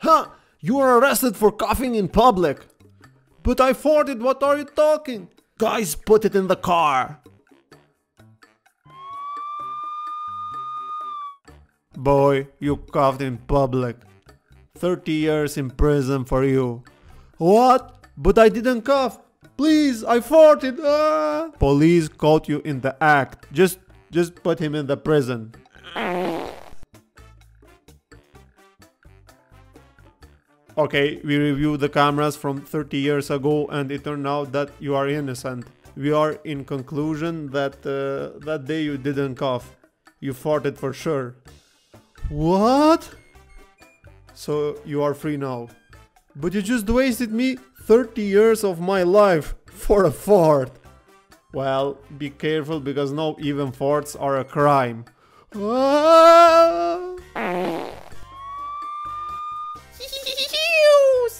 Huh! You are arrested for coughing in public. But I farted, what are you talking? Guys, put it in the car. Boy, you coughed in public. 30 years in prison for you. What? But I didn't cough. Please, I farted. Ah. Police caught you in the act. Just just put him in the prison. Okay, we reviewed the cameras from 30 years ago and it turned out that you are innocent. We are in conclusion that uh, that day you didn't cough. You farted for sure. What? So you are free now. But you just wasted me 30 years of my life for a fart. Well, be careful because now even farts are a crime. Ah! Sucks Friday!